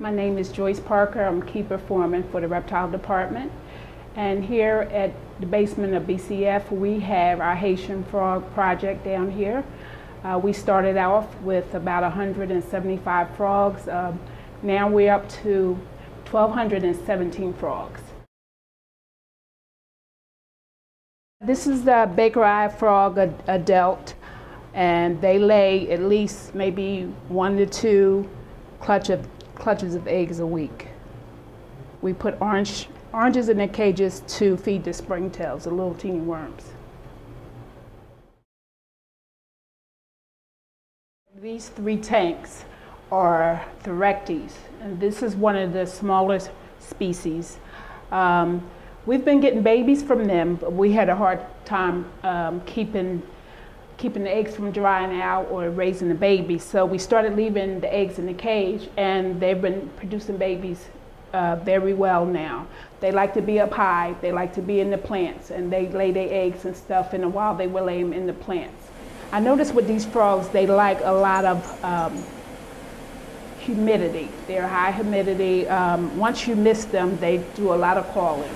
My name is Joyce Parker. I'm keeper foreman for the reptile department. And here at the basement of BCF, we have our Haitian frog project down here. Uh, we started off with about 175 frogs. Um, now we're up to 1,217 frogs. This is the Bakeri frog adult, and they lay at least maybe one to two clutch of clutches of eggs a week. We put orange, oranges in their cages to feed the springtails, the little teeny worms. These three tanks are Thorectes, and this is one of the smallest species. Um, we've been getting babies from them, but we had a hard time um, keeping keeping the eggs from drying out or raising the babies. So we started leaving the eggs in the cage, and they've been producing babies uh, very well now. They like to be up high, they like to be in the plants, and they lay their eggs and stuff, and a while they will lay them in the plants. I noticed with these frogs, they like a lot of um, humidity. They're high humidity. Um, once you miss them, they do a lot of calling.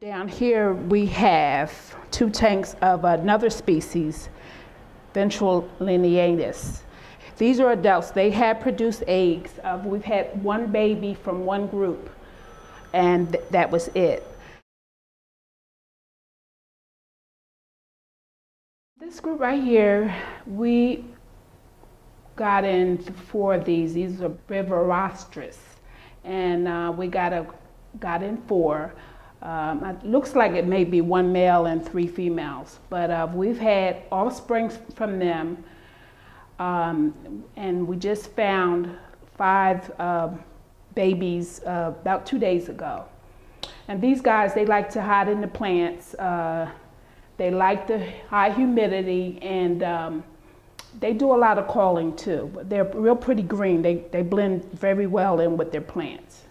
Down here we have two tanks of another species, Ventral lineatus. These are adults. They have produced eggs. Uh, we've had one baby from one group, and th that was it. This group right here, we got in four of these. These are Brevirostris, and uh, we got a got in four. Um, it looks like it may be one male and three females, but uh, we've had offspring from them, um, and we just found five uh, babies uh, about two days ago. And these guys, they like to hide in the plants. Uh, they like the high humidity, and um, they do a lot of calling too. But they're real pretty green. They, they blend very well in with their plants.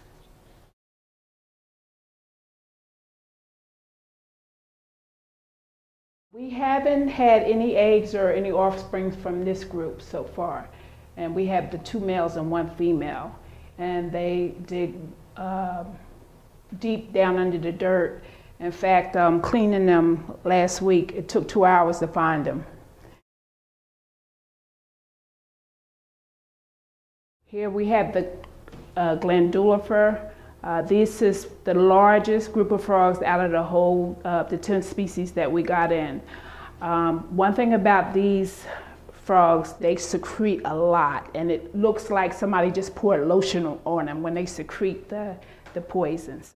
We haven't had any eggs or any offspring from this group so far. And we have the two males and one female. And they dig uh, deep down under the dirt. In fact, um, cleaning them last week, it took two hours to find them. Here we have the uh, glandulifer. Uh, this is the largest group of frogs out of the whole, uh, the 10 species that we got in. Um, one thing about these frogs, they secrete a lot and it looks like somebody just poured lotion on them when they secrete the, the poisons.